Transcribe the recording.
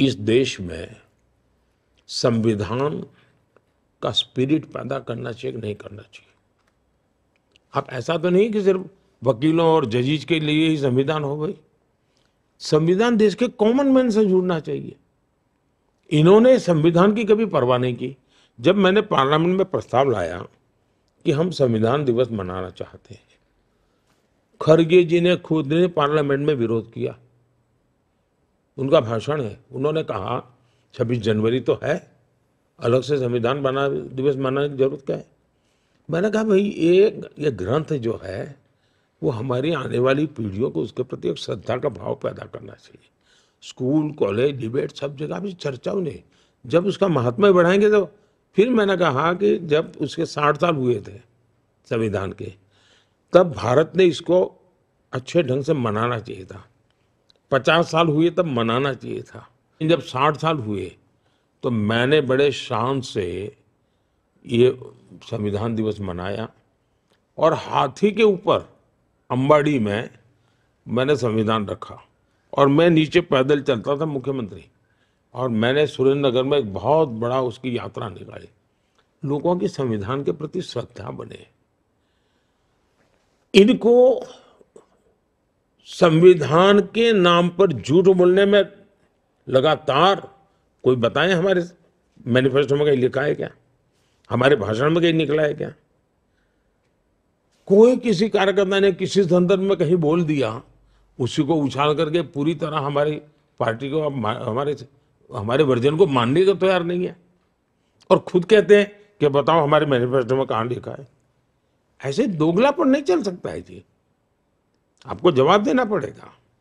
इस देश में संविधान का स्पिरिट पैदा करना चाहिए नहीं करना चाहिए? अब ऐसा तो नहीं कि सिर्फ़ वकीलों और जजीज के लिए ही संविधान हो गई संविधान देश के कॉमन मैन से जुड़ना चाहिए। इन्होंने संविधान की कभी परवाह नहीं की। जब मैंने पार्लियामेंट में प्रस्ताव लाया कि हम संविधान दिवस मनाना चाहते हैं खरगे जी ने खुद ने पार्लियामेंट में विरोध किया। उनका भाषण है। उन्होंने कहा, छब्बीस जनवरी तो है। अलग से संविधान बना, दिवस मनाने की ज़रूरत क्या है? मैंने कहा, भाई, ये ये ग्रंथ जो है, वो हमारी आने वाली पीढ़ियों को उसके प्रति एक श्रद्धा का भाव पैदा करना चाहिए। स्कूल, कॉलेज, डिबेट, सब जगह भी चर्चा उन्हें जब उसका महात्मा बढ़ाएँगे तो फिर मैंने कहा कि जब उसके साठ साल हुए थे संविधान के, तब भारत ने इसको अच्छे ढंग से मनाना चाहिए था। पचास साल हुए तब मनाना चाहिए था। जब साठ साल हुए तो मैंने बड़े शान से ये संविधान दिवस मनाया और हाथी के ऊपर, अंबाड़ी में मैंने संविधान रखा और मैं नीचे पैदल चलता था मुख्यमंत्री और मैंने सुरेंद्र नगर में एक बहुत बड़ा उसकी यात्रा निकाली। लोगों की संविधान के प्रति श्रद्धा बने। इनको संविधान के नाम पर झूठ बोलने में लगातार कोई बताएँ हमारे मैनिफेस्टो में कहीं लिखा है क्या? हमारे भाषण में कहीं निकला है क्या? कोई किसी कार्यकर्ता ने किसी संदर्भ में कहीं बोल दिया, उसी को उछाल करके पूरी तरह हमारी पार्टी को, हमारे हमारे वर्जन को मानने को तैयार नहीं है। और खुद कहते हैं कि बताओ हमारे मैनिफेस्टो में कहाँ लिखा है? ऐसे दोगलापन नहीं चल सकता है जी। आपको जवाब देना पड़ेगा।